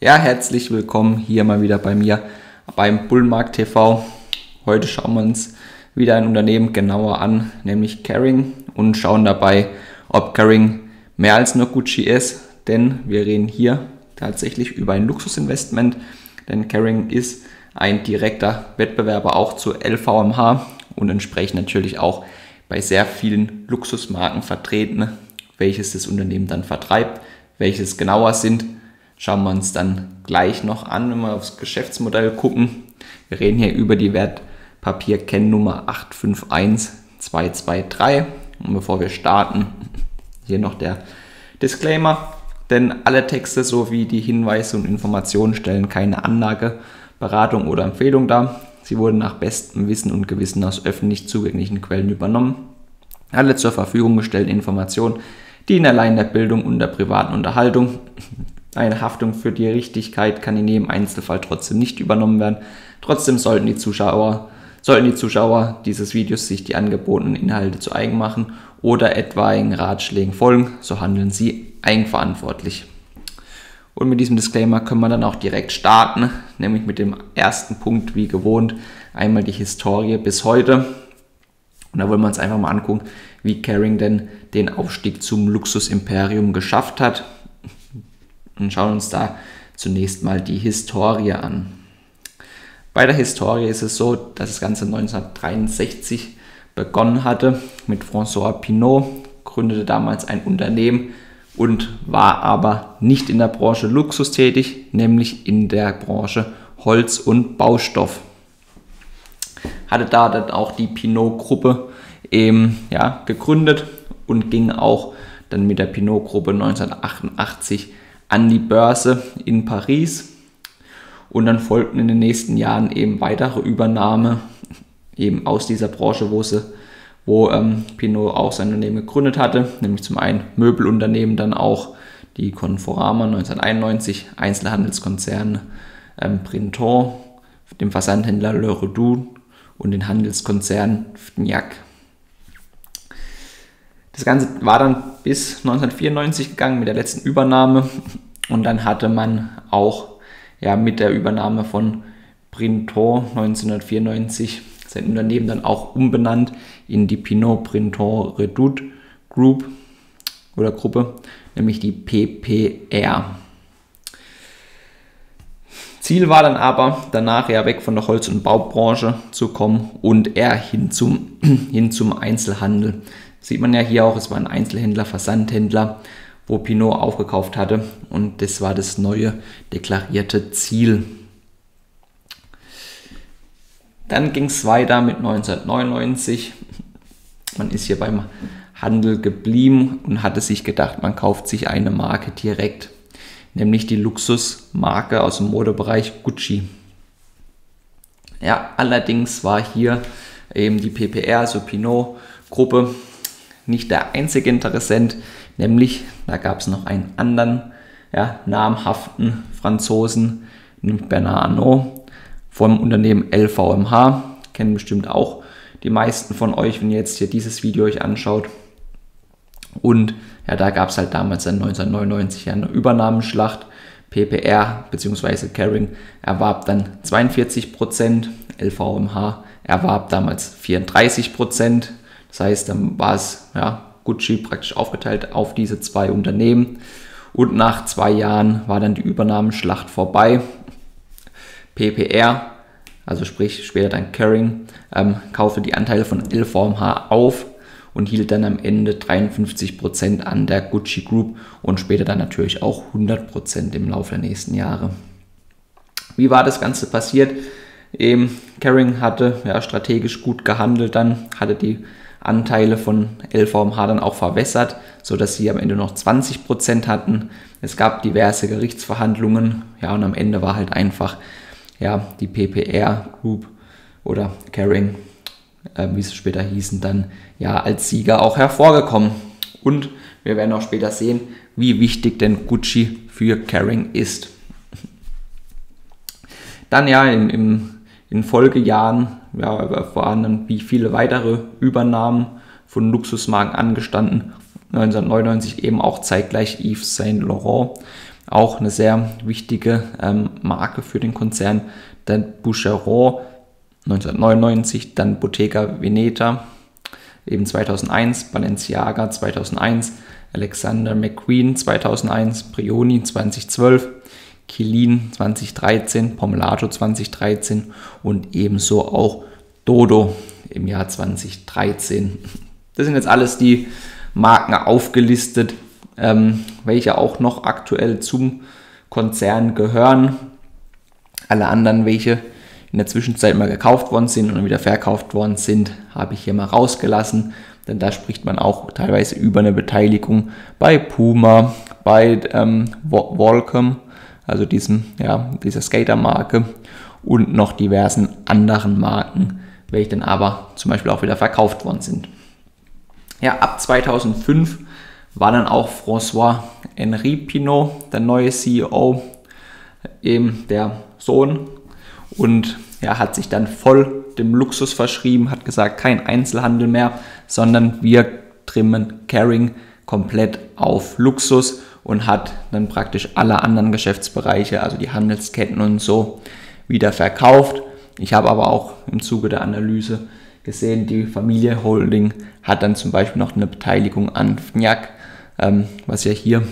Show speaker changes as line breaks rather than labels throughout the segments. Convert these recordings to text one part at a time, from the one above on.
Ja, herzlich willkommen hier mal wieder bei mir beim Bullmarkt TV. Heute schauen wir uns wieder ein Unternehmen genauer an, nämlich Caring und schauen dabei, ob Caring mehr als nur Gucci ist, denn wir reden hier tatsächlich über ein Luxusinvestment, denn Caring ist ein direkter Wettbewerber auch zu LVMH und entsprechend natürlich auch bei sehr vielen Luxusmarken vertreten, welches das Unternehmen dann vertreibt, welches genauer sind schauen wir uns dann gleich noch an, wenn wir aufs Geschäftsmodell gucken. Wir reden hier über die Wertpapier-Kennnummer 851223. Und bevor wir starten, hier noch der Disclaimer. Denn alle Texte sowie die Hinweise und Informationen stellen keine Anlage, Beratung oder Empfehlung dar. Sie wurden nach bestem Wissen und Gewissen aus öffentlich zugänglichen Quellen übernommen. Alle zur Verfügung gestellten Informationen dienen allein der Bildung und der privaten Unterhaltung. Eine Haftung für die Richtigkeit kann in jedem Einzelfall trotzdem nicht übernommen werden. Trotzdem sollten die Zuschauer, sollten die Zuschauer dieses Videos sich die angebotenen Inhalte zu eigen machen oder etwaigen Ratschlägen folgen, so handeln sie eigenverantwortlich. Und mit diesem Disclaimer können wir dann auch direkt starten, nämlich mit dem ersten Punkt, wie gewohnt, einmal die Historie bis heute. Und da wollen wir uns einfach mal angucken, wie Caring denn den Aufstieg zum Luxusimperium geschafft hat und schauen uns da zunächst mal die Historie an. Bei der Historie ist es so, dass das Ganze 1963 begonnen hatte mit François Pinault, gründete damals ein Unternehmen und war aber nicht in der Branche Luxus tätig, nämlich in der Branche Holz und Baustoff. Hatte da dann auch die Pinot-Gruppe eben ja, gegründet und ging auch dann mit der Pinot-Gruppe 1988 an die Börse in Paris. Und dann folgten in den nächsten Jahren eben weitere Übernahme eben aus dieser Branche, wo, sie, wo ähm, Pinot auch sein Unternehmen gegründet hatte, nämlich zum einen Möbelunternehmen, dann auch die Conforama 1991, Einzelhandelskonzern ähm, Printemps, dem Versandhändler Le Redoux und den Handelskonzern Fnac. Das Ganze war dann bis 1994 gegangen mit der letzten Übernahme und dann hatte man auch ja, mit der Übernahme von Printemps 1994 sein Unternehmen dann auch umbenannt in die Pinot Printemps Redoute Group oder Gruppe, nämlich die PPR. Ziel war dann aber, danach ja weg von der Holz- und Baubranche zu kommen und eher hin zum, hin zum Einzelhandel. Sieht man ja hier auch, es war ein Einzelhändler, Versandhändler, wo Pinot aufgekauft hatte und das war das neue deklarierte Ziel. Dann ging es weiter mit 1999. Man ist hier beim Handel geblieben und hatte sich gedacht, man kauft sich eine Marke direkt, nämlich die Luxusmarke aus dem Modebereich Gucci. Ja, allerdings war hier eben die PPR, also Pinot Gruppe, nicht der einzige Interessent, nämlich da gab es noch einen anderen ja, namhaften Franzosen, nämlich Bernard Arnault vom Unternehmen LVMH. Kennen bestimmt auch die meisten von euch, wenn ihr jetzt hier dieses Video euch anschaut. Und ja, da gab es halt damals in 1999 eine Übernahmenschlacht. PPR bzw. Caring erwarb dann 42%, LVMH erwarb damals 34%. Das heißt, dann war es ja, Gucci praktisch aufgeteilt auf diese zwei Unternehmen. Und nach zwei Jahren war dann die Übernahmeschlacht vorbei. PPR, also sprich später dann Caring, ähm, kaufte die Anteile von LVMH auf und hielt dann am Ende 53% an der Gucci Group und später dann natürlich auch 100% im Laufe der nächsten Jahre. Wie war das Ganze passiert? Eben, Caring hatte ja, strategisch gut gehandelt dann, hatte die Anteile von LVMH dann auch verwässert, sodass sie am Ende noch 20% hatten. Es gab diverse Gerichtsverhandlungen, ja, und am Ende war halt einfach ja, die PPR Group oder Caring, äh, wie es später hießen, dann ja als Sieger auch hervorgekommen. Und wir werden auch später sehen, wie wichtig denn Gucci für Caring ist. Dann ja, im, im, in Folgejahren ja, waren wie viele weitere Übernahmen von Luxusmarken angestanden. 1999 eben auch zeitgleich Yves Saint Laurent auch eine sehr wichtige ähm, Marke für den Konzern. Dann Boucheron 1999, dann Bottega Veneta eben 2001, Balenciaga 2001, Alexander McQueen 2001, Brioni 2012, Kilin 2013, Pomelato 2013 und ebenso auch Dodo im Jahr 2013. Das sind jetzt alles die Marken aufgelistet, ähm, welche auch noch aktuell zum Konzern gehören. Alle anderen, welche in der Zwischenzeit mal gekauft worden sind und wieder verkauft worden sind, habe ich hier mal rausgelassen. Denn da spricht man auch teilweise über eine Beteiligung bei Puma, bei ähm, Volcom, also diesem, ja, dieser Skater-Marke und noch diversen anderen Marken, welche dann aber zum Beispiel auch wieder verkauft worden sind. Ja, ab 2005 war dann auch François Henri Pinot der neue CEO, eben der Sohn und ja, hat sich dann voll dem Luxus verschrieben, hat gesagt, kein Einzelhandel mehr, sondern wir trimmen Caring komplett auf Luxus und hat dann praktisch alle anderen Geschäftsbereiche, also die Handelsketten und so, wieder verkauft. Ich habe aber auch im Zuge der Analyse gesehen, die Familie Holding hat dann zum Beispiel noch eine Beteiligung an FNIAC, ähm, was ja hier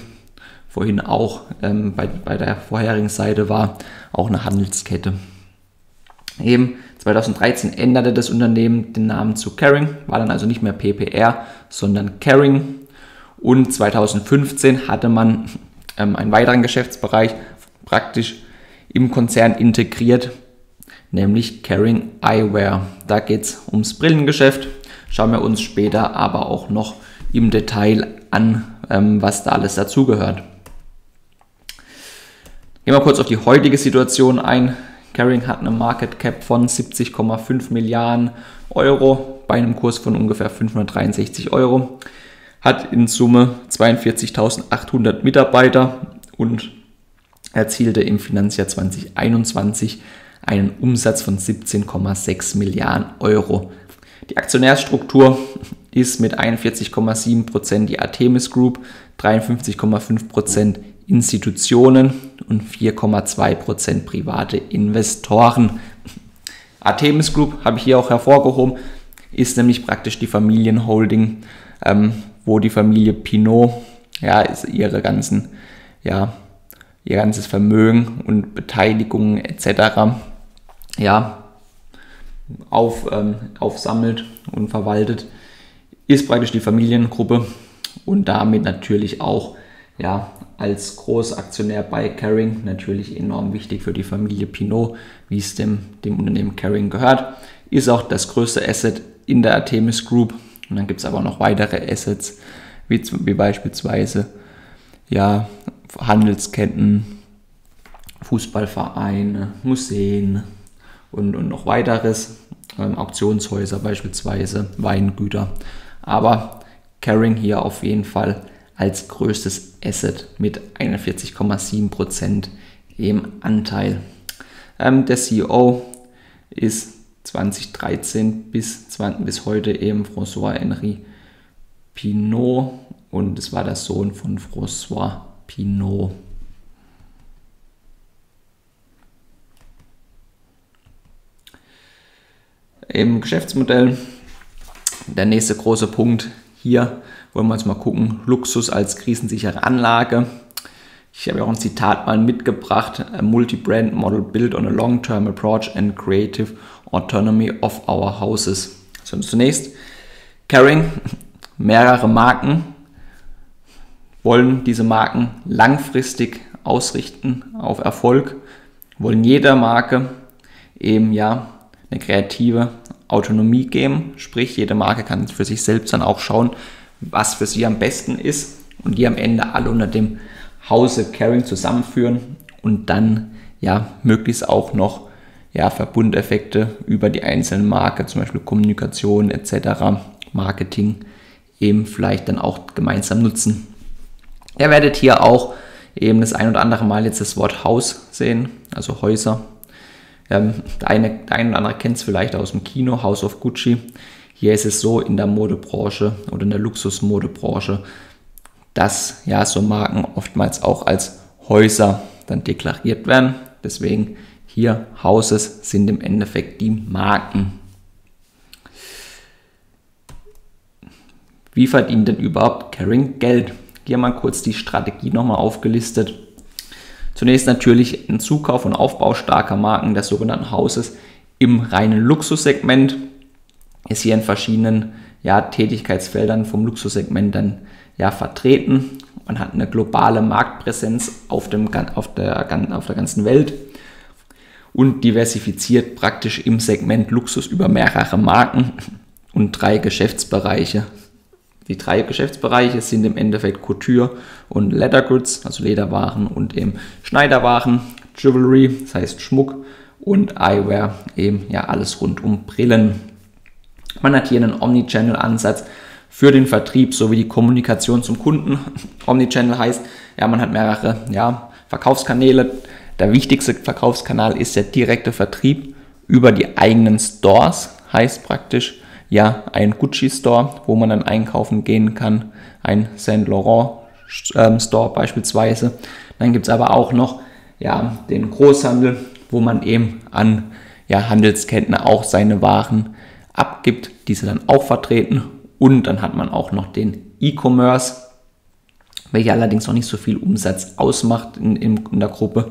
vorhin auch ähm, bei, bei der vorherigen Seite war, auch eine Handelskette. Eben 2013 änderte das Unternehmen den Namen zu Caring, war dann also nicht mehr PPR, sondern Caring. Und 2015 hatte man ähm, einen weiteren Geschäftsbereich praktisch im Konzern integriert, nämlich Caring Eyewear. Da geht es ums Brillengeschäft. Schauen wir uns später aber auch noch im Detail an, ähm, was da alles dazugehört. Gehen wir kurz auf die heutige Situation ein. Caring hat eine Market Cap von 70,5 Milliarden Euro bei einem Kurs von ungefähr 563 Euro, hat in Summe 42.800 Mitarbeiter und erzielte im Finanzjahr 2021 einen Umsatz von 17,6 Milliarden Euro. Die Aktionärsstruktur ist mit 41,7% die Artemis Group, 53,5% Institutionen und 4,2% private Investoren. Artemis Group habe ich hier auch hervorgehoben, ist nämlich praktisch die Familienholding, ähm, wo die Familie Pinot ja, ihre ganzen, ja, ihr ganzes Vermögen und Beteiligungen etc. Ja, auf, ähm, aufsammelt und verwaltet, ist praktisch die Familiengruppe und damit natürlich auch ja, als Großaktionär bei Caring natürlich enorm wichtig für die Familie Pinot, wie es dem, dem Unternehmen Caring gehört. Ist auch das größte Asset in der Artemis Group. Und dann gibt es aber noch weitere Assets, wie, wie beispielsweise ja, Handelsketten, Fußballvereine, Museen und, und noch weiteres, ähm, Auktionshäuser beispielsweise, Weingüter. Aber Caring hier auf jeden Fall als größtes Asset mit 41,7% im Anteil. Ähm, der CEO ist 2013 bis, 20, bis heute eben François-Henri Pinot und es war der Sohn von François Pinot. Im Geschäftsmodell, der nächste große Punkt hier wollen wir uns mal gucken. Luxus als krisensichere Anlage. Ich habe auch ein Zitat mal mitgebracht. A multi-brand model built on a long-term approach and creative autonomy of our houses. So, zunächst Caring, mehrere Marken wollen diese Marken langfristig ausrichten auf Erfolg, wollen jeder Marke eben ja eine kreative Autonomie geben, sprich jede Marke kann für sich selbst dann auch schauen, was für sie am besten ist und die am Ende alle unter dem Hause Caring zusammenführen und dann ja möglichst auch noch ja, Verbundeffekte über die einzelnen Marken, zum Beispiel Kommunikation etc., Marketing eben vielleicht dann auch gemeinsam nutzen. Ihr werdet hier auch eben das ein oder andere Mal jetzt das Wort Haus sehen, also Häuser. Ähm, der, eine, der eine oder andere kennt es vielleicht aus dem Kino, House of Gucci. Hier ist es so in der Modebranche oder in der Luxusmodebranche, dass ja so Marken oftmals auch als Häuser dann deklariert werden. Deswegen hier Houses sind im Endeffekt die Marken. Wie verdient denn überhaupt Caring Geld? Hier mal kurz die Strategie nochmal aufgelistet. Zunächst natürlich ein Zukauf und Aufbau starker Marken des sogenannten Hauses im reinen Luxussegment. Ist hier in verschiedenen ja, Tätigkeitsfeldern vom Luxussegment dann ja, vertreten. Man hat eine globale Marktpräsenz auf, dem, auf, der, auf der ganzen Welt und diversifiziert praktisch im Segment Luxus über mehrere Marken und drei Geschäftsbereiche. Die drei Geschäftsbereiche sind im Endeffekt Couture und Leather Goods, also Lederwaren und eben Schneiderwaren, Jewelry, das heißt Schmuck und Eyewear, eben ja alles rund um Brillen. Man hat hier einen Omnichannel-Ansatz für den Vertrieb sowie die Kommunikation zum Kunden. Omnichannel heißt, ja, man hat mehrere ja, Verkaufskanäle. Der wichtigste Verkaufskanal ist der direkte Vertrieb über die eigenen Stores, heißt praktisch ja ein Gucci Store, wo man dann einkaufen gehen kann, ein Saint Laurent ähm, Store beispielsweise. Dann gibt es aber auch noch ja, den Großhandel, wo man eben an ja, Handelsketten auch seine Waren abgibt, diese dann auch vertreten. Und dann hat man auch noch den E-Commerce, welcher allerdings noch nicht so viel Umsatz ausmacht in, in, in der Gruppe,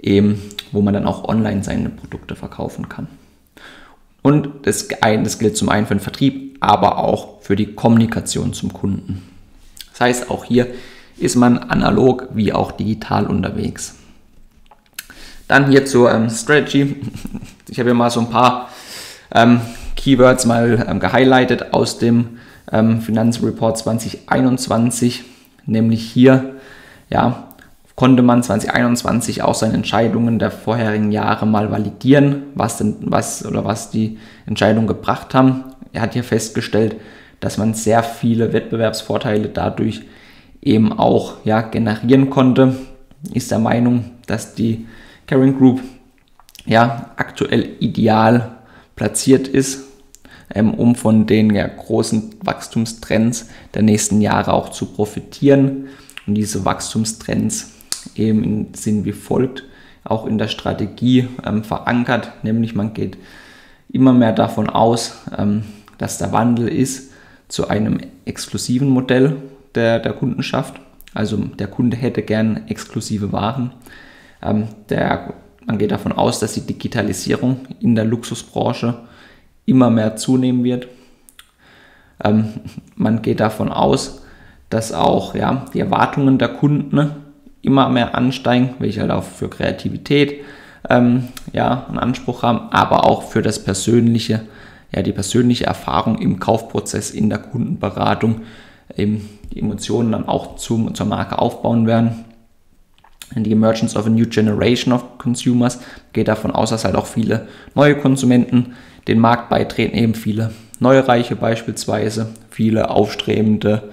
eben, wo man dann auch online seine Produkte verkaufen kann. Und das, das gilt zum einen für den Vertrieb, aber auch für die Kommunikation zum Kunden. Das heißt, auch hier ist man analog wie auch digital unterwegs. Dann hier zur ähm, Strategy. Ich habe hier mal so ein paar ähm, Keywords mal ähm, gehighlightet aus dem ähm, Finanzreport 2021, nämlich hier, ja, konnte man 2021 auch seine Entscheidungen der vorherigen Jahre mal validieren, was denn was oder was die Entscheidungen gebracht haben. Er hat hier festgestellt, dass man sehr viele Wettbewerbsvorteile dadurch eben auch ja, generieren konnte. Ist der Meinung, dass die Caring Group ja aktuell ideal platziert ist, ähm, um von den ja, großen Wachstumstrends der nächsten Jahre auch zu profitieren. Und diese Wachstumstrends eben sind wie folgt auch in der Strategie ähm, verankert, nämlich man geht immer mehr davon aus, ähm, dass der Wandel ist zu einem exklusiven Modell der, der Kundenschaft. Also der Kunde hätte gern exklusive Waren. Ähm, der, man geht davon aus, dass die Digitalisierung in der Luxusbranche immer mehr zunehmen wird. Ähm, man geht davon aus, dass auch ja, die Erwartungen der Kunden immer mehr ansteigen, welche halt auch für Kreativität ähm, ja, einen Anspruch haben, aber auch für das persönliche, ja, die persönliche Erfahrung im Kaufprozess, in der Kundenberatung, eben die Emotionen dann auch zum, zur Marke aufbauen werden. The emergence of a new generation of consumers geht davon aus, dass halt auch viele neue Konsumenten den Markt beitreten, eben viele Neureiche beispielsweise, viele aufstrebende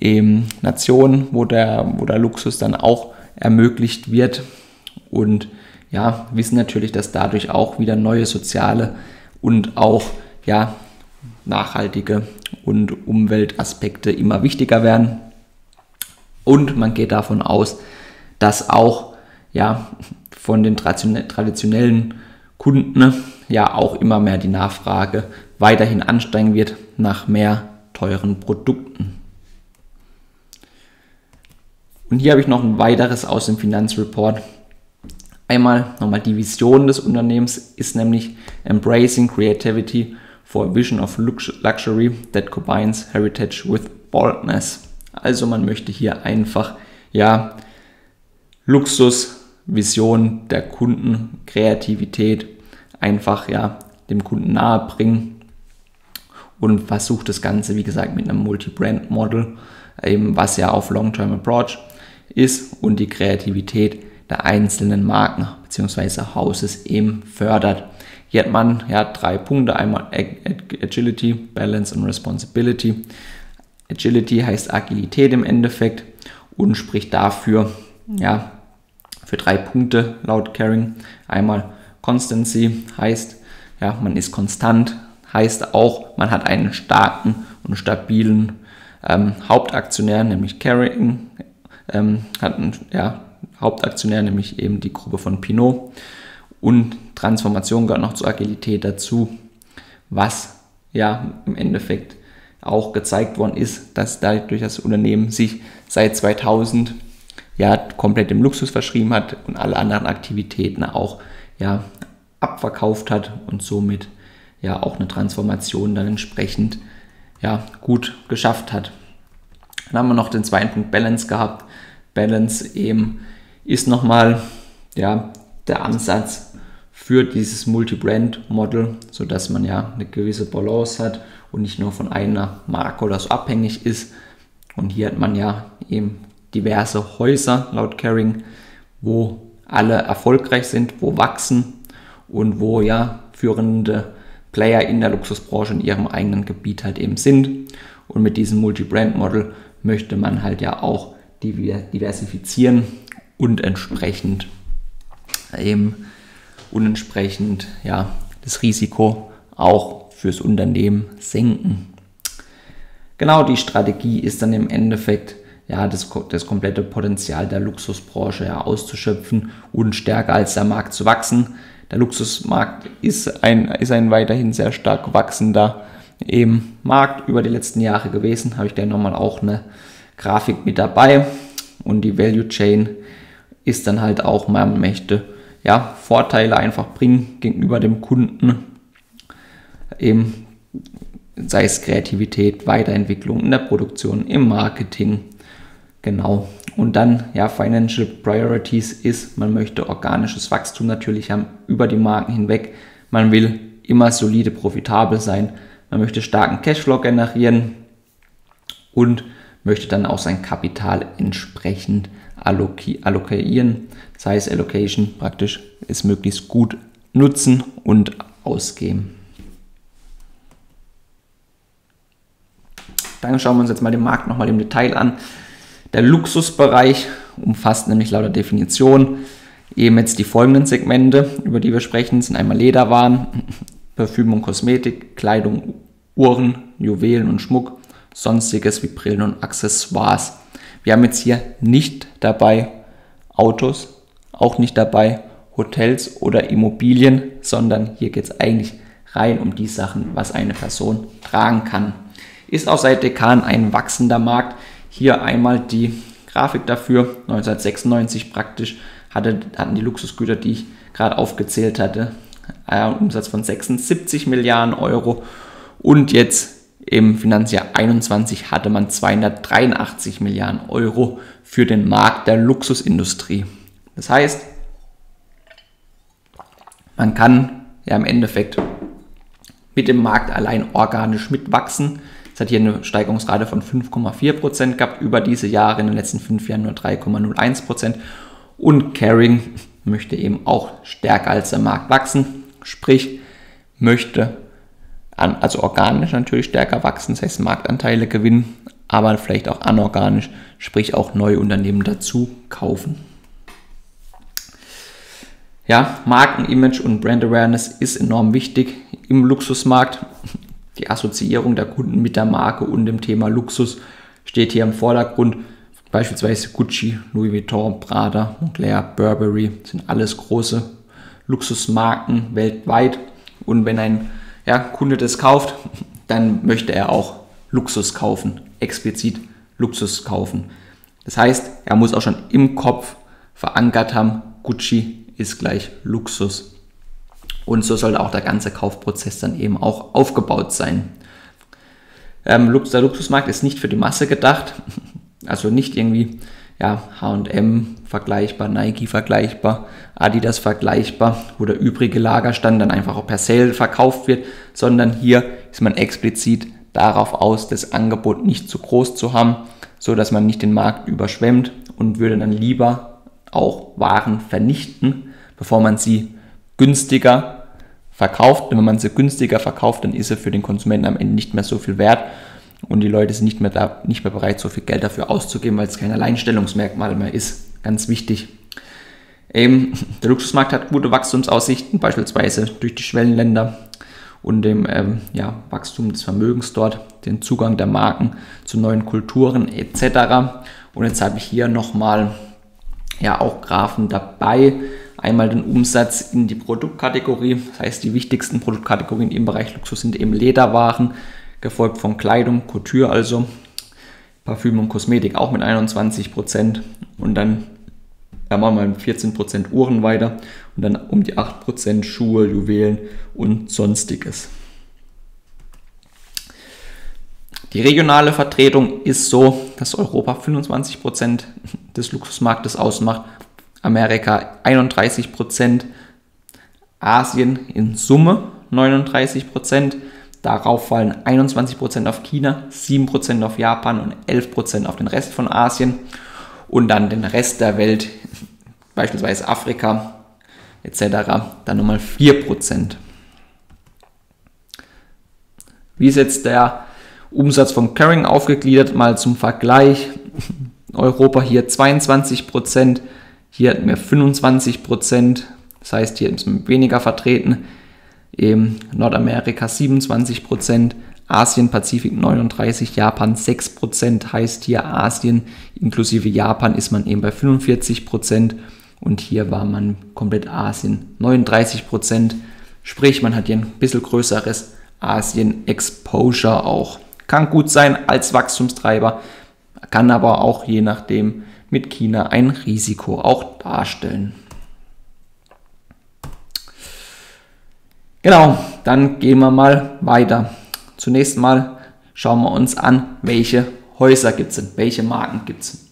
eben Nationen, wo der, wo der Luxus dann auch ermöglicht wird. Und ja, wissen natürlich, dass dadurch auch wieder neue soziale und auch ja, nachhaltige und Umweltaspekte immer wichtiger werden. Und man geht davon aus, dass auch ja, von den traditionellen Kunden ja auch immer mehr die Nachfrage weiterhin ansteigen wird nach mehr teuren Produkten. Und hier habe ich noch ein weiteres aus dem Finanzreport. Einmal nochmal die Vision des Unternehmens ist nämlich Embracing Creativity for a Vision of Luxury that combines Heritage with Boldness. Also man möchte hier einfach ja Luxus, Vision der Kunden, Kreativität einfach ja dem Kunden nahe bringen und versucht das Ganze wie gesagt mit einem Multi-Brand-Model, was ja auf Long-Term Approach ist und die Kreativität der einzelnen Marken bzw. Hauses eben fördert. Hier hat man ja drei Punkte, einmal Agility, Balance und Responsibility. Agility heißt Agilität im Endeffekt und spricht dafür, ja, für drei Punkte laut Caring. Einmal Constancy heißt, ja, man ist konstant, heißt auch, man hat einen starken und stabilen ähm, Hauptaktionär, nämlich Caring, ähm, hat ein, ja, Hauptaktionär, nämlich eben die Gruppe von Pinot. Und Transformation gehört noch zur Agilität dazu, was ja im Endeffekt auch gezeigt worden ist, dass dadurch das Unternehmen sich seit 2000 ja komplett dem Luxus verschrieben hat und alle anderen Aktivitäten auch ja abverkauft hat und somit ja auch eine Transformation dann entsprechend ja gut geschafft hat. Dann haben wir noch den zweiten Punkt Balance gehabt. Balance eben ist nochmal ja, der Ansatz für dieses Multi-Brand-Model, sodass man ja eine gewisse Balance hat und nicht nur von einer Marke oder so abhängig ist. Und hier hat man ja eben diverse Häuser laut Caring, wo alle erfolgreich sind, wo wachsen und wo ja führende Player in der Luxusbranche in ihrem eigenen Gebiet halt eben sind. Und mit diesem Multi-Brand-Model möchte man halt ja auch diversifizieren und entsprechend eben und entsprechend ja, das Risiko auch fürs Unternehmen senken. Genau die Strategie ist dann im Endeffekt ja, das, das komplette Potenzial der Luxusbranche ja, auszuschöpfen und stärker als der Markt zu wachsen. Der Luxusmarkt ist ein, ist ein weiterhin sehr stark wachsender eben Markt über die letzten Jahre gewesen. Habe ich da nochmal auch eine Grafik mit dabei. Und die Value Chain ist dann halt auch, man möchte ja, Vorteile einfach bringen gegenüber dem Kunden. Eben sei es Kreativität, Weiterentwicklung in der Produktion, im Marketing. Genau. Und dann, ja, Financial Priorities ist, man möchte organisches Wachstum natürlich haben über die Marken hinweg. Man will immer solide profitabel sein. Man möchte starken Cashflow generieren und möchte dann auch sein Kapital entsprechend allokieren. Das heißt, Allocation praktisch ist möglichst gut nutzen und ausgeben. Dann schauen wir uns jetzt mal den Markt nochmal im Detail an. Der Luxusbereich umfasst nämlich laut der Definition eben jetzt die folgenden Segmente, über die wir sprechen, sind einmal Lederwaren, Parfüm und Kosmetik, Kleidung, Uhren, Juwelen und Schmuck, sonstiges wie Brillen und Accessoires. Wir haben jetzt hier nicht dabei Autos, auch nicht dabei Hotels oder Immobilien, sondern hier geht es eigentlich rein um die Sachen, was eine Person tragen kann. Ist auch seit Dekan ein wachsender Markt. Hier einmal die Grafik dafür. 1996 praktisch hatte, hatten die Luxusgüter, die ich gerade aufgezählt hatte, einen Umsatz von 76 Milliarden Euro. Und jetzt im Finanzjahr 21 hatte man 283 Milliarden Euro für den Markt der Luxusindustrie. Das heißt, man kann ja im Endeffekt mit dem Markt allein organisch mitwachsen. Es hat hier eine Steigerungsrate von 5,4% gehabt, über diese Jahre in den letzten fünf Jahren nur 3,01%. Und Caring möchte eben auch stärker als der Markt wachsen, sprich möchte also organisch natürlich stärker wachsen, das heißt Marktanteile gewinnen, aber vielleicht auch anorganisch, sprich auch neue Unternehmen dazu kaufen. Ja, Markenimage und Brand Awareness ist enorm wichtig im Luxusmarkt. Die Assoziierung der Kunden mit der Marke und dem Thema Luxus steht hier im Vordergrund. Beispielsweise Gucci, Louis Vuitton, Prada, Moncler, Burberry sind alles große Luxusmarken weltweit. Und wenn ein ja, Kunde das kauft, dann möchte er auch Luxus kaufen, explizit Luxus kaufen. Das heißt, er muss auch schon im Kopf verankert haben, Gucci ist gleich Luxus. Und so soll auch der ganze Kaufprozess dann eben auch aufgebaut sein. Ähm, der Luxusmarkt ist nicht für die Masse gedacht, also nicht irgendwie ja, HM vergleichbar, Nike vergleichbar, Adidas vergleichbar, wo der übrige Lagerstand dann einfach auch per Sale verkauft wird, sondern hier ist man explizit darauf aus, das Angebot nicht zu groß zu haben, so dass man nicht den Markt überschwemmt und würde dann lieber auch Waren vernichten, bevor man sie günstiger verkauft. Wenn man sie günstiger verkauft, dann ist sie für den Konsumenten am Ende nicht mehr so viel wert und die Leute sind nicht mehr, da, nicht mehr bereit, so viel Geld dafür auszugeben, weil es kein Alleinstellungsmerkmal mehr ist. Ganz wichtig. Eben, der Luxusmarkt hat gute Wachstumsaussichten, beispielsweise durch die Schwellenländer und dem ähm, ja, Wachstum des Vermögens dort, den Zugang der Marken zu neuen Kulturen etc. Und jetzt habe ich hier nochmal ja auch Graphen dabei. Einmal den Umsatz in die Produktkategorie, das heißt die wichtigsten Produktkategorien im Bereich Luxus sind eben Lederwaren, gefolgt von Kleidung, Couture also, Parfüm und Kosmetik auch mit 21% und dann ja, machen wir mal 14% Uhren weiter und dann um die 8% Schuhe, Juwelen und sonstiges. Die regionale Vertretung ist so, dass Europa 25% des Luxusmarktes ausmacht, Amerika 31%, Asien in Summe 39%, darauf fallen 21% auf China, 7% auf Japan und 11% auf den Rest von Asien und dann den Rest der Welt, beispielsweise Afrika etc., dann nochmal 4%. Wie ist jetzt der Umsatz von Caring aufgegliedert? Mal zum Vergleich. Europa hier 22%, hier hatten wir 25%, das heißt hier ist man weniger vertreten. Eben Nordamerika 27%, Asien, Pazifik 39, Japan 6%, heißt hier Asien inklusive Japan ist man eben bei 45% und hier war man komplett Asien 39%, sprich man hat hier ein bisschen größeres Asien-Exposure auch. Kann gut sein als Wachstumstreiber, kann aber auch je nachdem mit China ein Risiko auch darstellen. Genau, dann gehen wir mal weiter. Zunächst mal schauen wir uns an, welche Häuser gibt es, welche Marken gibt es.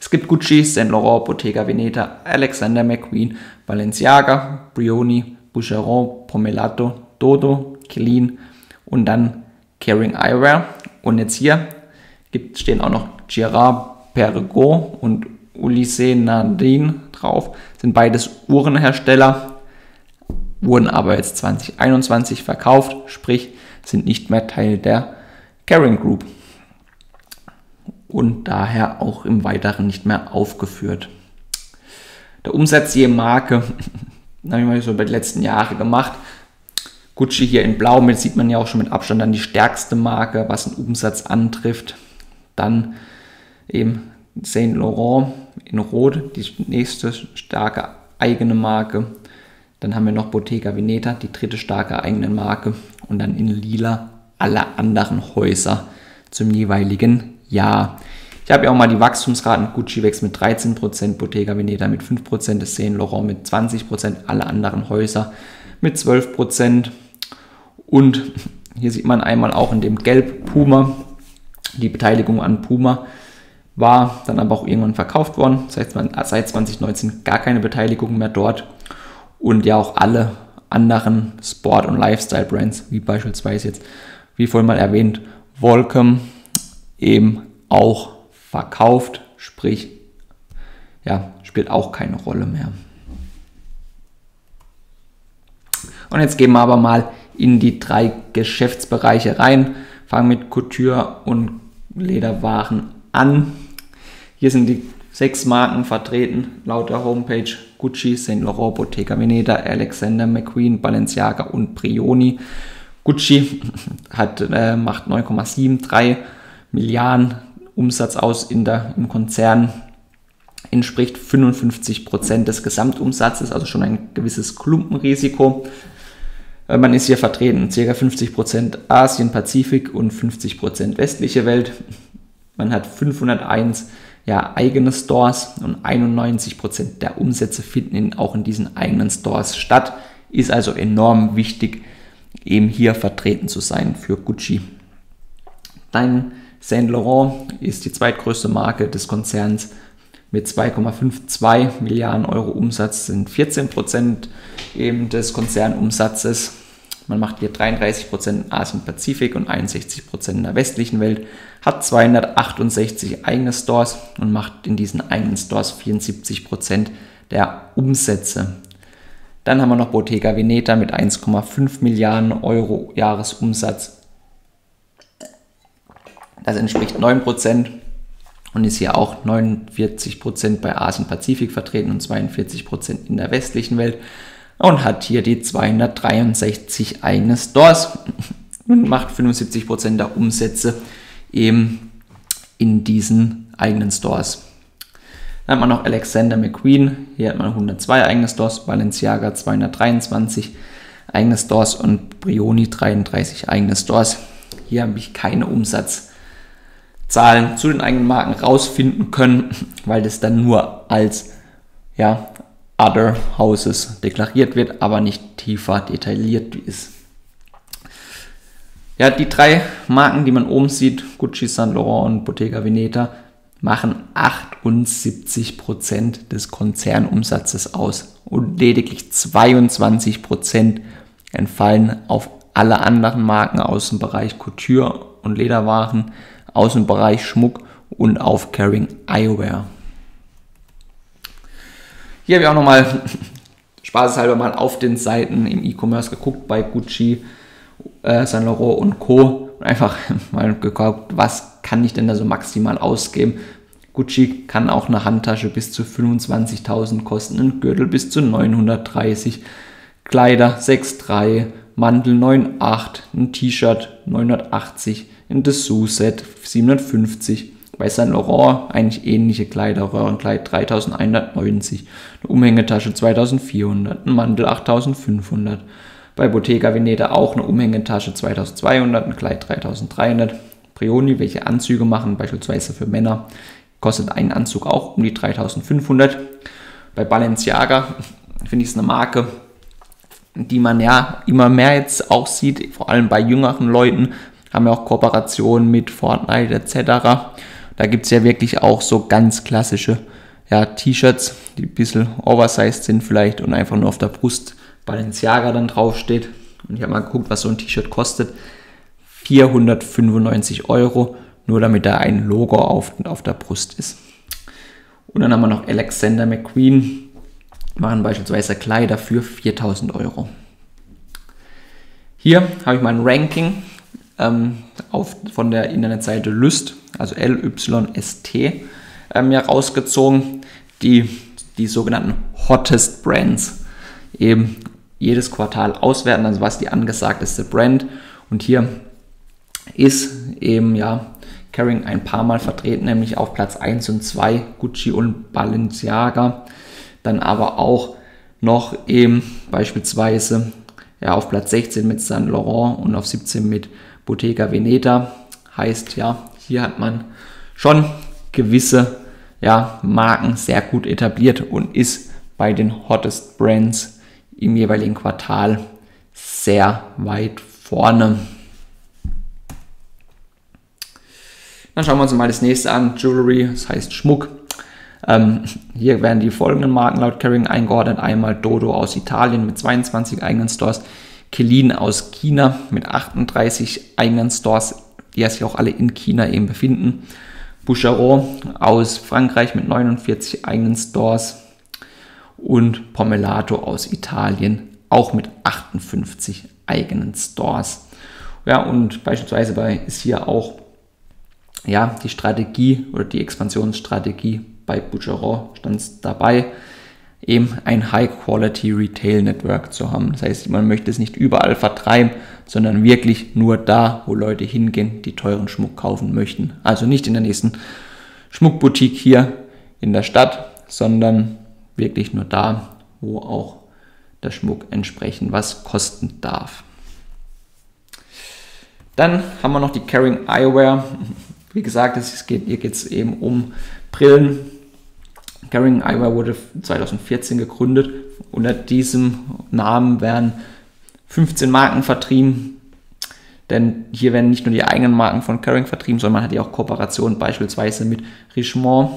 Es gibt Gucci, Saint Laurent, Bottega Veneta, Alexander McQueen, Balenciaga, Brioni, Boucheron, Pomelato, Dodo, Celine und dann Caring Eyewear. Und jetzt hier gibt, stehen auch noch Girard Perregaux und Ulysses Nardin drauf. Sind beides Uhrenhersteller, wurden aber jetzt 2021 verkauft, sprich sind nicht mehr Teil der Caring Group und daher auch im Weiteren nicht mehr aufgeführt. Der Umsatz je Marke, habe ich mal so über die letzten Jahre gemacht. Gucci hier in Blau, mit sieht man ja auch schon mit Abstand dann die stärkste Marke, was den Umsatz antrifft. Dann eben Saint Laurent in Rot, die nächste starke eigene Marke. Dann haben wir noch Bottega Veneta, die dritte starke eigene Marke. Und dann in Lila alle anderen Häuser zum jeweiligen Jahr. Ich habe ja auch mal die Wachstumsraten. Gucci wächst mit 13%, Bottega Veneta mit 5%, Saint Laurent mit 20%, alle anderen Häuser mit 12%. Und hier sieht man einmal auch in dem Gelb Puma, die Beteiligung an Puma war dann aber auch irgendwann verkauft worden. Seit, seit 2019 gar keine Beteiligung mehr dort und ja auch alle anderen Sport- und Lifestyle-Brands, wie beispielsweise jetzt, wie vorhin mal erwähnt, Volcom, eben auch verkauft, sprich, ja, spielt auch keine Rolle mehr. Und jetzt gehen wir aber mal in die drei Geschäftsbereiche rein, fangen mit Couture und Lederwaren an. Hier sind die sechs Marken vertreten, laut der Homepage Gucci, Saint Laurent, Bottega Veneta, Alexander McQueen, Balenciaga und Brioni. Gucci hat, äh, macht 9,73 Milliarden Umsatz aus in der, im Konzern, entspricht 55 Prozent des Gesamtumsatzes, also schon ein gewisses Klumpenrisiko. Äh, man ist hier vertreten, ca. 50 Prozent Asien, Pazifik und 50 Prozent westliche Welt. Man hat 501 ja, eigene Stores und 91% der Umsätze finden in, auch in diesen eigenen Stores statt. Ist also enorm wichtig, eben hier vertreten zu sein für Gucci. Dann Saint Laurent ist die zweitgrößte Marke des Konzerns mit 2,52 Milliarden Euro Umsatz, sind 14% eben des Konzernumsatzes. Man macht hier 33% in Asien-Pazifik und 61% in der westlichen Welt, hat 268 eigene Stores und macht in diesen eigenen Stores 74% der Umsätze. Dann haben wir noch Bottega Veneta mit 1,5 Milliarden Euro Jahresumsatz. Das entspricht 9% und ist hier auch 49% bei Asien-Pazifik vertreten und 42% in der westlichen Welt und hat hier die 263 eigene Stores und macht 75% der Umsätze eben in diesen eigenen Stores. Dann hat man noch Alexander McQueen, hier hat man 102 eigene Stores, Balenciaga 223 eigene Stores und Brioni 33 eigene Stores. Hier habe ich keine Umsatzzahlen zu den eigenen Marken rausfinden können, weil das dann nur als ja, Other Houses deklariert wird, aber nicht tiefer detailliert ist. Ja, die drei Marken, die man oben sieht, Gucci, Saint Laurent und Bottega Veneta, machen 78% des Konzernumsatzes aus und lediglich 22% entfallen auf alle anderen Marken aus dem Bereich Couture und Lederwaren, aus dem Bereich Schmuck und auf Caring Eyewear. Hier habe ich auch nochmal spaßeshalber mal auf den Seiten im E-Commerce geguckt bei Gucci, äh, Saint Laurent und Co. Und einfach mal geguckt, was kann ich denn da so maximal ausgeben. Gucci kann auch eine Handtasche bis zu 25.000 kosten, ein Gürtel bis zu 930, Kleider 6,3, Mantel 9,8, ein T-Shirt 980, ein Dessous-Set 750, bei Saint Laurent eigentlich ähnliche Kleider, Röhrenkleid 3190, eine Umhängetasche 2400, ein Mantel 8500. Bei Bottega Veneta auch eine Umhängetasche 2200, ein Kleid 3300. Brioni, welche Anzüge machen, beispielsweise für Männer, kostet ein Anzug auch um die 3500. Bei Balenciaga finde ich es eine Marke, die man ja immer mehr jetzt auch sieht, vor allem bei jüngeren Leuten, haben ja auch Kooperationen mit Fortnite etc. Da gibt es ja wirklich auch so ganz klassische ja, T-Shirts, die ein bisschen oversized sind vielleicht und einfach nur auf der Brust Balenciaga dann draufsteht. Und ich habe mal geguckt, was so ein T-Shirt kostet. 495 Euro, nur damit da ein Logo auf, auf der Brust ist. Und dann haben wir noch Alexander McQueen, machen beispielsweise Kleider für 4000 Euro. Hier habe ich mein Ranking ähm, auf, von der Internetseite Lüst also LYST, ähm, mir rausgezogen, die, die sogenannten Hottest Brands eben jedes Quartal auswerten, also was die angesagteste Brand. Und hier ist eben ja Caring ein paar Mal vertreten, nämlich auf Platz 1 und 2 Gucci und Balenciaga. Dann aber auch noch eben beispielsweise ja, auf Platz 16 mit Saint Laurent und auf 17 mit Bottega Veneta. Heißt ja, hier hat man schon gewisse ja, Marken sehr gut etabliert und ist bei den Hottest Brands im jeweiligen Quartal sehr weit vorne. Dann schauen wir uns mal das nächste an, Jewelry, das heißt Schmuck. Ähm, hier werden die folgenden Marken laut Caring eingeordnet. Einmal Dodo aus Italien mit 22 eigenen Stores, Kelin aus China mit 38 eigenen Stores, die sich auch alle in China eben befinden. Boucheron aus Frankreich mit 49 eigenen Stores und Pomelato aus Italien auch mit 58 eigenen Stores. Ja, und beispielsweise bei ist hier auch ja, die Strategie oder die Expansionsstrategie bei Boucheron stand dabei eben ein High-Quality Retail Network zu haben. Das heißt, man möchte es nicht überall vertreiben, sondern wirklich nur da, wo Leute hingehen, die teuren Schmuck kaufen möchten. Also nicht in der nächsten Schmuckboutique hier in der Stadt, sondern wirklich nur da, wo auch der Schmuck entsprechend was kosten darf. Dann haben wir noch die Caring Eyewear. Wie gesagt, es geht, hier geht es eben um Brillen, Caring Eyewear wurde 2014 gegründet. Unter diesem Namen werden 15 Marken vertrieben. Denn hier werden nicht nur die eigenen Marken von Caring vertrieben, sondern man hat ja auch Kooperationen beispielsweise mit Richemont,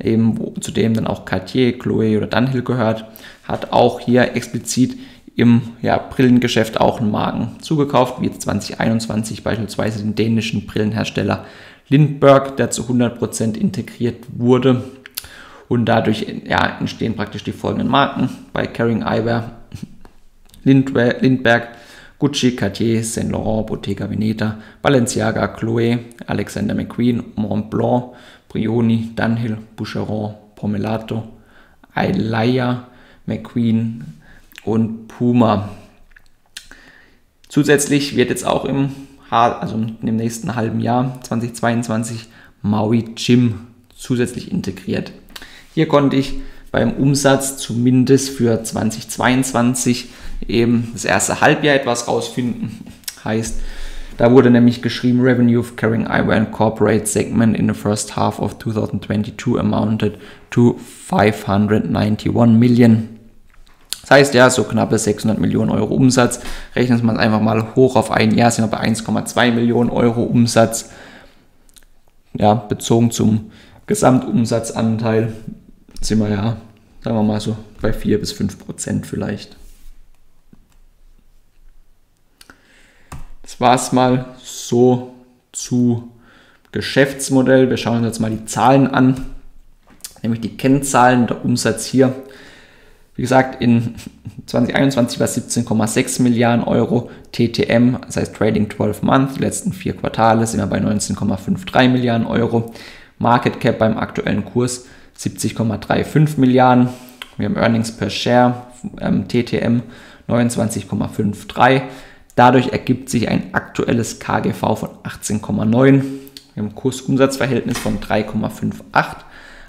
eben wo, zu dem dann auch Cartier, Chloé oder Dunhill gehört, hat auch hier explizit im ja, Brillengeschäft auch Marken zugekauft, wie jetzt 2021 beispielsweise den dänischen Brillenhersteller Lindbergh, der zu 100% integriert wurde und dadurch ja, entstehen praktisch die folgenden Marken bei Caring Eyewear, Lindberg, Gucci, Cartier, Saint Laurent, Bottega Veneta, Balenciaga, Chloé, Alexander McQueen, Montblanc, Brioni, Dunhill, Boucheron, Pomelato, Ayala, McQueen und Puma. Zusätzlich wird jetzt auch im, also im nächsten halben Jahr 2022 Maui Jim zusätzlich integriert. Hier konnte ich beim Umsatz zumindest für 2022 eben das erste Halbjahr etwas rausfinden. Heißt, da wurde nämlich geschrieben, Revenue of Carrying Eyewear and Corporate Segment in the first half of 2022 amounted to 591 million. Das heißt ja, so knappe 600 Millionen Euro Umsatz. Rechnen wir es einfach mal hoch auf ein Jahr, sind wir bei 1,2 Millionen Euro Umsatz. Ja, bezogen zum Gesamtumsatzanteil sind wir ja, sagen wir mal so, bei 4 bis 5 Prozent vielleicht. Das war es mal so zu Geschäftsmodell. Wir schauen uns jetzt mal die Zahlen an, nämlich die Kennzahlen, der Umsatz hier. Wie gesagt, in 2021 war es 17,6 Milliarden Euro TTM, das heißt Trading 12 Month, die letzten vier Quartale sind wir bei 19,53 Milliarden Euro. Market Cap beim aktuellen Kurs 70,35 Milliarden. Wir haben Earnings per Share, ähm, TTM 29,53. Dadurch ergibt sich ein aktuelles KGV von 18,9. Wir haben Kursumsatzverhältnis von 3,58,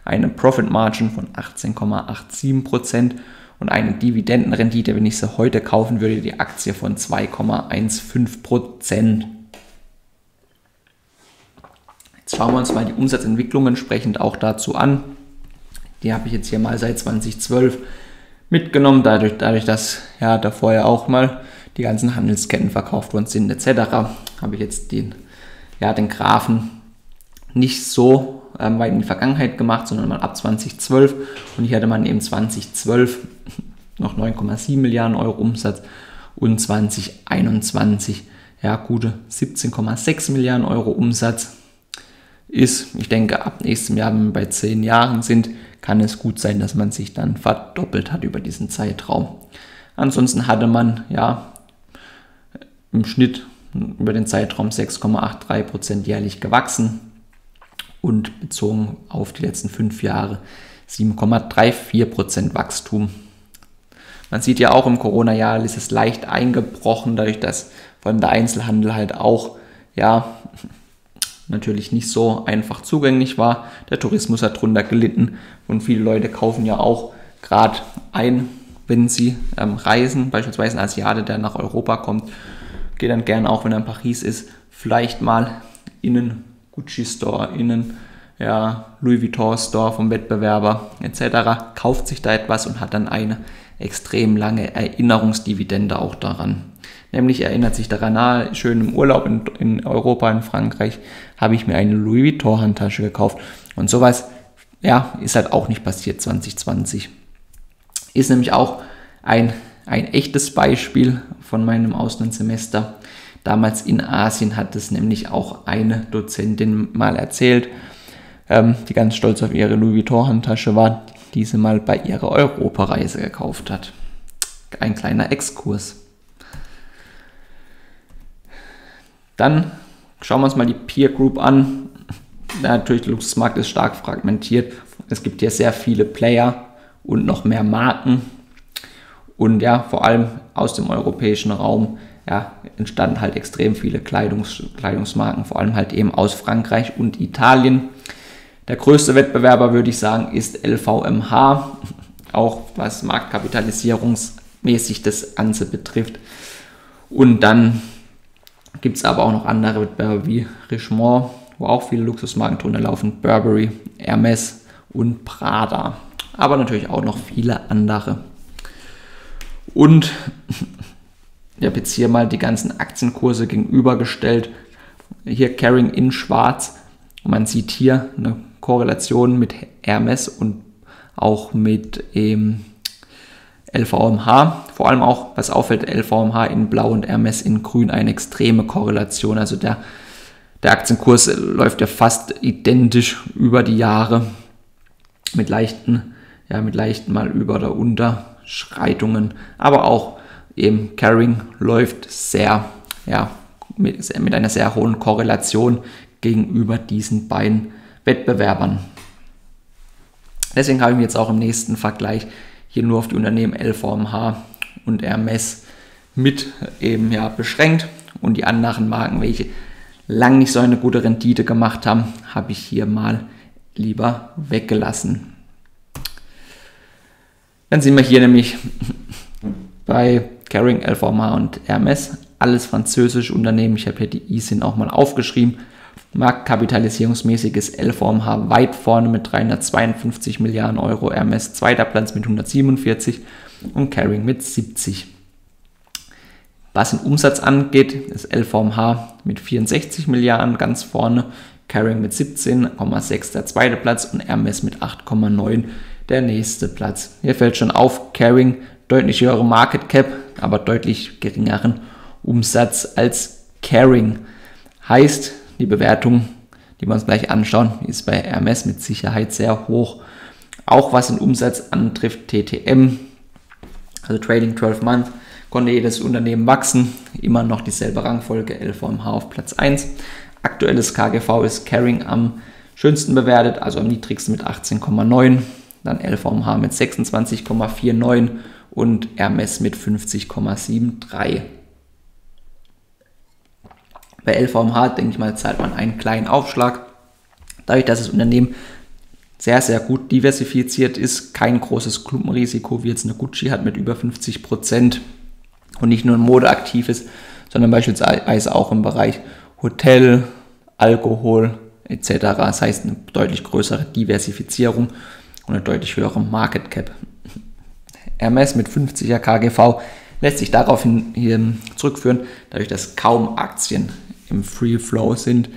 eine Profit Margin von 18,87% und eine Dividendenrendite, wenn ich sie heute kaufen würde, die Aktie von 2,15%. Jetzt schauen wir uns mal die Umsatzentwicklung entsprechend auch dazu an. Die habe ich jetzt hier mal seit 2012 mitgenommen, dadurch, dadurch dass ja davor ja auch mal die ganzen Handelsketten verkauft worden sind etc. Habe ich jetzt den, ja, den Graphen nicht so ähm, weit in die Vergangenheit gemacht, sondern mal ab 2012 und hier hatte man eben 2012 noch 9,7 Milliarden Euro Umsatz und 2021 ja gute 17,6 Milliarden Euro Umsatz ist. Ich denke, ab nächstem Jahr, wenn wir bei 10 Jahren sind, kann es gut sein, dass man sich dann verdoppelt hat über diesen Zeitraum. Ansonsten hatte man ja im Schnitt über den Zeitraum 6,83% jährlich gewachsen und bezogen auf die letzten fünf Jahre 7,34% Wachstum. Man sieht ja auch im Corona-Jahr ist es leicht eingebrochen, dadurch, dass vor allem der Einzelhandel halt auch, ja, natürlich nicht so einfach zugänglich war. Der Tourismus hat drunter gelitten und viele Leute kaufen ja auch gerade ein, wenn sie ähm, reisen, beispielsweise ein Asiate, der nach Europa kommt gehe dann gerne auch, wenn er in Paris ist, vielleicht mal in einen Gucci Store, in einen ja, Louis Vuitton Store vom Wettbewerber etc., kauft sich da etwas und hat dann eine extrem lange Erinnerungsdividende auch daran. Nämlich erinnert sich daran, ah, schön im Urlaub in, in Europa, in Frankreich, habe ich mir eine Louis Vuitton Handtasche gekauft. Und sowas, ja, ist halt auch nicht passiert 2020. Ist nämlich auch ein ein echtes Beispiel von meinem Auslandssemester. Damals in Asien hat es nämlich auch eine Dozentin mal erzählt, ähm, die ganz stolz auf ihre Louis Vuitton Handtasche war, die sie mal bei ihrer Europareise gekauft hat. Ein kleiner Exkurs. Dann schauen wir uns mal die Peer Group an. Ja, natürlich, der Luxusmarkt ist stark fragmentiert. Es gibt hier sehr viele Player und noch mehr Marken. Und ja, vor allem aus dem europäischen Raum ja, entstanden halt extrem viele Kleidungs Kleidungsmarken, vor allem halt eben aus Frankreich und Italien. Der größte Wettbewerber, würde ich sagen, ist LVMH, auch was marktkapitalisierungsmäßig das Ganze betrifft. Und dann gibt es aber auch noch andere Wettbewerber wie Richemont, wo auch viele Luxusmarken drunter laufen, Burberry, Hermes und Prada. Aber natürlich auch noch viele andere. Und ich habe jetzt hier mal die ganzen Aktienkurse gegenübergestellt. Hier Carrying in schwarz. Man sieht hier eine Korrelation mit Hermes und auch mit ähm, LVMH. Vor allem auch, was auffällt, LVMH in blau und Hermes in grün eine extreme Korrelation. Also der, der Aktienkurs läuft ja fast identisch über die Jahre mit leichten, ja, mit leichten mal über oder unter Schreitungen, aber auch eben Carrying läuft sehr, ja, mit, mit einer sehr hohen Korrelation gegenüber diesen beiden Wettbewerbern. Deswegen habe ich mich jetzt auch im nächsten Vergleich hier nur auf die Unternehmen LVMH und Hermes mit eben ja beschränkt und die anderen Marken, welche lang nicht so eine gute Rendite gemacht haben, habe ich hier mal lieber weggelassen. Dann sind wir hier nämlich bei Caring, LVMH und Hermes. Alles französische Unternehmen. Ich habe hier die ISIN auch mal aufgeschrieben. Marktkapitalisierungsmäßig ist LVMH weit vorne mit 352 Milliarden Euro, Hermes zweiter Platz mit 147 und Caring mit 70. Was den Umsatz angeht, ist LVMH mit 64 Milliarden ganz vorne, Caring mit 17,6 der zweite Platz und Hermes mit 8,9 der nächste Platz. Hier fällt schon auf, Caring deutlich höhere Market Cap, aber deutlich geringeren Umsatz als Caring. Heißt, die Bewertung, die wir uns gleich anschauen, ist bei Hermes mit Sicherheit sehr hoch. Auch was den Umsatz antrifft, TTM, also Trading 12 Month, konnte jedes Unternehmen wachsen. Immer noch dieselbe Rangfolge, LVMH auf Platz 1. Aktuelles KGV ist Caring am schönsten bewertet, also am niedrigsten mit 18,9. Dann LVMH mit 26,49 und Hermes mit 50,73. Bei LVMH, denke ich mal, zahlt man einen kleinen Aufschlag. Dadurch, dass das Unternehmen sehr, sehr gut diversifiziert ist, kein großes Klumpenrisiko, wie jetzt eine Gucci hat mit über 50 Prozent und nicht nur in Mode aktiv ist, sondern beispielsweise auch im Bereich Hotel, Alkohol etc. Das heißt eine deutlich größere Diversifizierung und eine deutlich höhere Market Cap. Hermes mit 50er KGV lässt sich darauf hin, zurückführen, dadurch, dass kaum Aktien im Free Flow sind,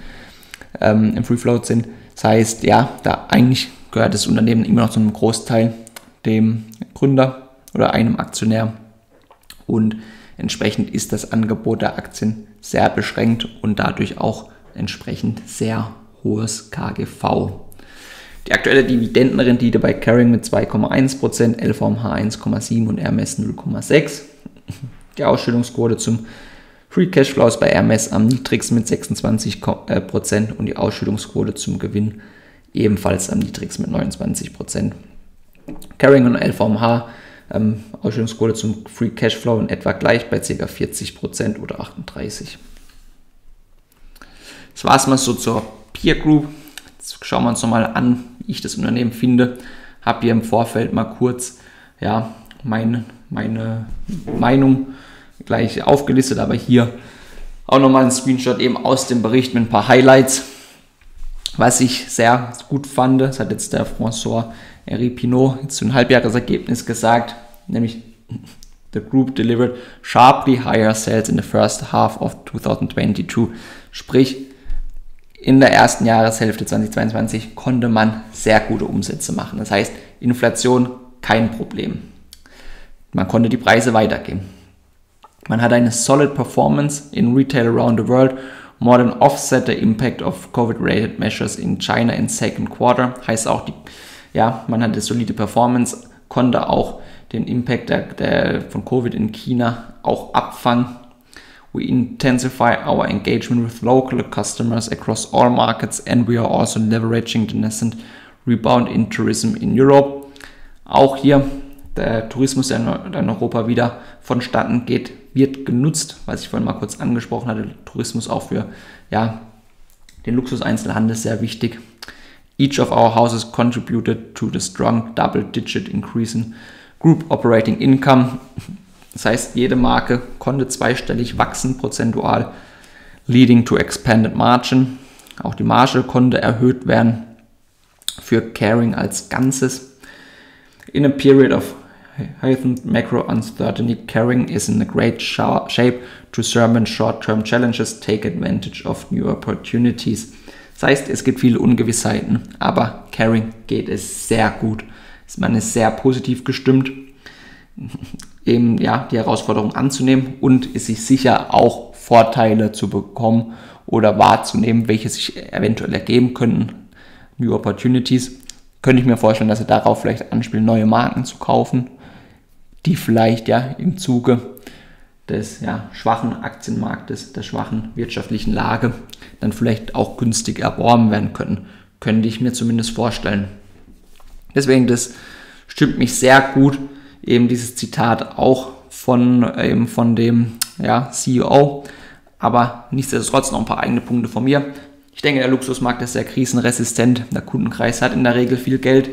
ähm, im Free Float sind. Das heißt, ja, da eigentlich gehört das Unternehmen immer noch zu einem Großteil dem Gründer oder einem Aktionär und entsprechend ist das Angebot der Aktien sehr beschränkt und dadurch auch entsprechend sehr hohes KGV. Die aktuelle Dividendenrendite bei Caring mit 2,1%, LVMH 1,7 und Hermes 0,6. Die Ausschüttungsquote zum Free Cashflow ist bei Hermes am niedrigsten mit 26% und die Ausschüttungsquote zum Gewinn ebenfalls am niedrigsten mit 29%. Caring und LVMH ähm, Ausschüttungsquote zum Free Cashflow in etwa gleich bei ca. 40% oder 38%. Das war es mal so zur Peer Group. Jetzt schauen wir uns nochmal an, wie ich das Unternehmen finde. Habe hier im Vorfeld mal kurz ja, meine, meine Meinung gleich aufgelistet, aber hier auch nochmal ein Screenshot eben aus dem Bericht mit ein paar Highlights. Was ich sehr gut fand, das hat jetzt der François Henri Pinot zu einem Halbjahresergebnis gesagt, nämlich The group delivered sharply higher sales in the first half of 2022. Sprich, in der ersten Jahreshälfte 2022 konnte man sehr gute Umsätze machen. Das heißt, Inflation kein Problem. Man konnte die Preise weitergeben. Man hat eine solid performance in retail around the world, more than offset the impact of COVID-related measures in China in second quarter. Heißt auch, die, ja, man hatte solide Performance, konnte auch den Impact der, der, von Covid in China auch abfangen. We intensify our engagement with local customers across all markets and we are also leveraging the nascent rebound in tourism in Europe. Auch hier der Tourismus, der in Europa wieder vonstatten geht, wird genutzt, was ich vorhin mal kurz angesprochen hatte. Tourismus auch für ja, den Luxuseinzelhandel sehr wichtig. Each of our houses contributed to the strong double-digit increase in group operating income. Das heißt, jede Marke konnte zweistellig wachsen prozentual, leading to expanded margin. Auch die Marge konnte erhöht werden für Caring als Ganzes. In a period of heightened macro uncertainty, Caring is in a great shape to surmount short-term challenges, take advantage of new opportunities. Das heißt, es gibt viele Ungewissheiten, aber Caring geht es sehr gut. Man ist sehr positiv gestimmt, eben ja die Herausforderung anzunehmen und ist sich sicher auch Vorteile zu bekommen oder wahrzunehmen, welche sich eventuell ergeben könnten. New Opportunities. Könnte ich mir vorstellen, dass sie darauf vielleicht anspielen, neue Marken zu kaufen die vielleicht ja im Zuge des ja, schwachen Aktienmarktes, der schwachen wirtschaftlichen Lage dann vielleicht auch günstig erworben werden können. Könnte ich mir zumindest vorstellen. Deswegen, das stimmt mich sehr gut, eben dieses Zitat auch von, eben von dem ja, CEO. Aber nichtsdestotrotz noch ein paar eigene Punkte von mir. Ich denke, der Luxusmarkt ist sehr krisenresistent. Der Kundenkreis hat in der Regel viel Geld.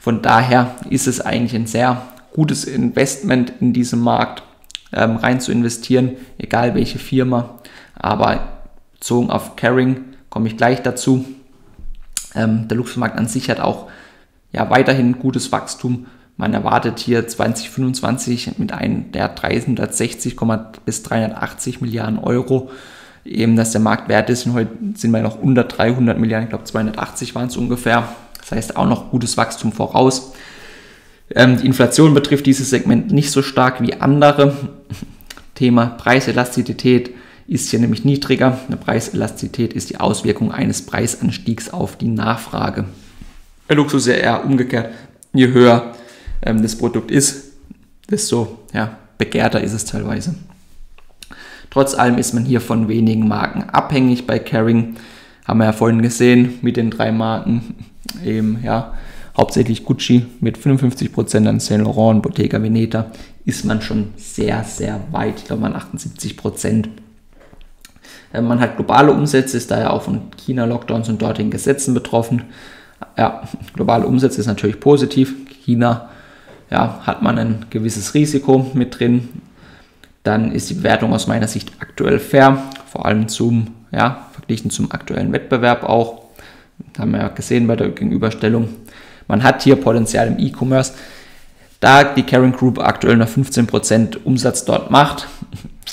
Von daher ist es eigentlich ein sehr gutes Investment in diesem Markt ähm, rein zu investieren, egal welche Firma. Aber bezogen auf Caring komme ich gleich dazu. Ähm, der Luxusmarkt an sich hat auch ja, weiterhin gutes Wachstum. Man erwartet hier 2025 mit einem der 360, bis 380 Milliarden Euro eben, dass der Marktwert ist. Heute sind wir noch unter 300 Milliarden, ich glaube 280 waren es ungefähr. Das heißt auch noch gutes Wachstum voraus. Ähm, die Inflation betrifft dieses Segment nicht so stark wie andere. Thema Preiselastizität ist hier nämlich niedriger. Eine Preiselastizität ist die Auswirkung eines Preisanstiegs auf die Nachfrage. Bei Luxus ist ja eher umgekehrt. Je höher ähm, das Produkt ist, desto ja, begehrter ist es teilweise. Trotz allem ist man hier von wenigen Marken abhängig bei Caring. Haben wir ja vorhin gesehen mit den drei Marken. Eben, ja, hauptsächlich Gucci mit 55%, dann Saint Laurent Bottega Veneta ist man schon sehr, sehr weit. Ich glaube, man 78%. Äh, man hat globale Umsätze, ist daher auch von China-Lockdowns und dortigen Gesetzen betroffen. Ja, globale Umsätze ist natürlich positiv. China ja, hat man ein gewisses Risiko mit drin dann ist die Bewertung aus meiner Sicht aktuell fair, vor allem zum, ja, verglichen zum aktuellen Wettbewerb auch. Haben wir ja gesehen bei der Gegenüberstellung. Man hat hier Potenzial im E-Commerce. Da die Caring Group aktuell noch 15% Umsatz dort macht.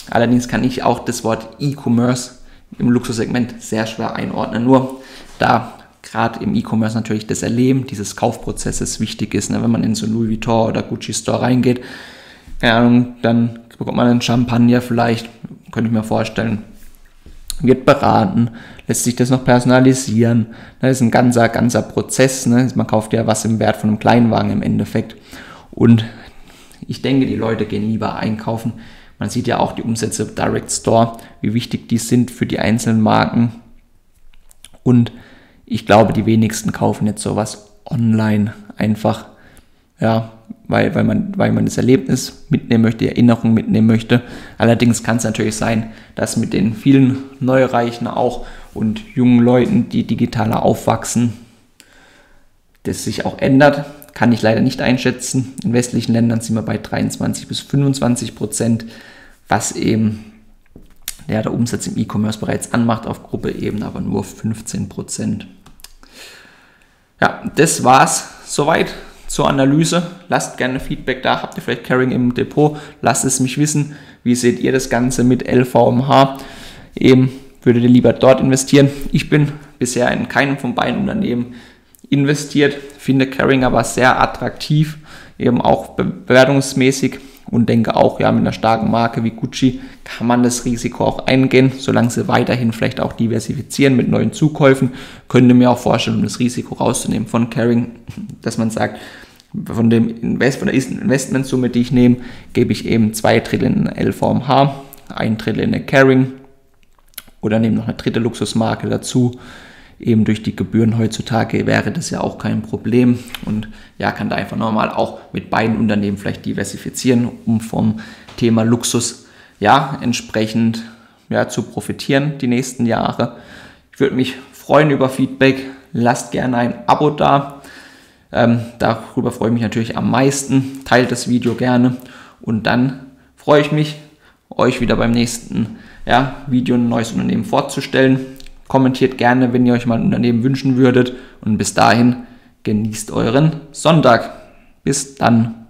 Allerdings kann ich auch das Wort E-Commerce im Luxussegment sehr schwer einordnen. Nur da gerade im E-Commerce natürlich das Erleben dieses Kaufprozesses wichtig ist. Ne? Wenn man in so Louis Vuitton oder Gucci Store reingeht, keine Ahnung, dann bekommt man einen Champagner vielleicht, könnte ich mir vorstellen. Wird beraten, lässt sich das noch personalisieren. Das ist ein ganzer, ganzer Prozess. Ne? Man kauft ja was im Wert von einem Kleinwagen im Endeffekt. Und ich denke, die Leute gehen lieber einkaufen. Man sieht ja auch die Umsätze Direct Store, wie wichtig die sind für die einzelnen Marken. Und ich glaube, die wenigsten kaufen jetzt sowas online einfach. Ja, weil, weil, man, weil man das Erlebnis mitnehmen möchte, die Erinnerung mitnehmen möchte. Allerdings kann es natürlich sein, dass mit den vielen Neureichen auch und jungen Leuten, die digitaler aufwachsen, das sich auch ändert. Kann ich leider nicht einschätzen. In westlichen Ländern sind wir bei 23 bis 25 Prozent, was eben ja, der Umsatz im E-Commerce bereits anmacht, auf Gruppeebene aber nur 15 Prozent. Ja, das war's soweit zur Analyse. Lasst gerne Feedback da. Habt ihr vielleicht Carrying im Depot? Lasst es mich wissen. Wie seht ihr das Ganze mit LVMH? Eben würdet ihr lieber dort investieren? Ich bin bisher in keinem von beiden Unternehmen investiert, finde Carrying aber sehr attraktiv, eben auch bewertungsmäßig und denke auch, ja, mit einer starken Marke wie Gucci kann man das Risiko auch eingehen, solange sie weiterhin vielleicht auch diversifizieren mit neuen Zukäufen. Könnte mir auch vorstellen, um das Risiko rauszunehmen von Caring, dass man sagt, von, dem Invest, von der Investmentsumme, die ich nehme, gebe ich eben zwei Drittel in LVMH, ein Drittel in eine Caring oder nehme noch eine dritte Luxusmarke dazu. Eben durch die Gebühren heutzutage wäre das ja auch kein Problem und ja, kann da einfach normal auch mit beiden Unternehmen vielleicht diversifizieren, um vom Thema Luxus ja entsprechend ja, zu profitieren die nächsten Jahre. Ich würde mich freuen über Feedback. Lasst gerne ein Abo da. Ähm, darüber freue ich mich natürlich am meisten. Teilt das Video gerne und dann freue ich mich, euch wieder beim nächsten ja, Video ein neues Unternehmen vorzustellen. Kommentiert gerne, wenn ihr euch mal ein Unternehmen wünschen würdet. Und bis dahin genießt euren Sonntag. Bis dann.